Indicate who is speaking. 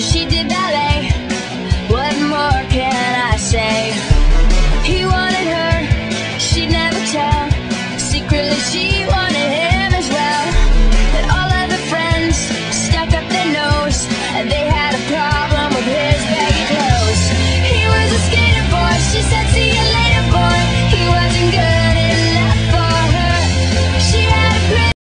Speaker 1: She did ballet.